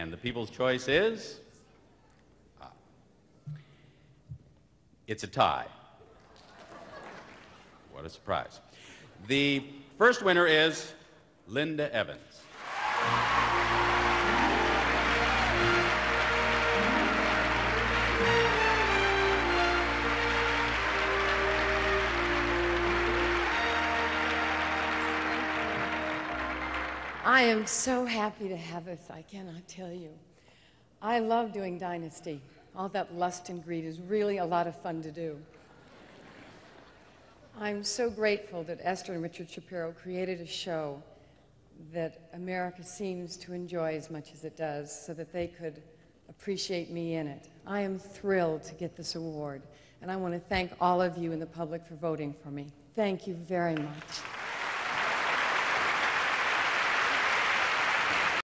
And the people's choice is? Ah. It's a tie. What a surprise. The first winner is Linda Evans. I am so happy to have this, I cannot tell you. I love doing Dynasty. All that lust and greed is really a lot of fun to do. I'm so grateful that Esther and Richard Shapiro created a show that America seems to enjoy as much as it does so that they could appreciate me in it. I am thrilled to get this award, and I want to thank all of you in the public for voting for me. Thank you very much.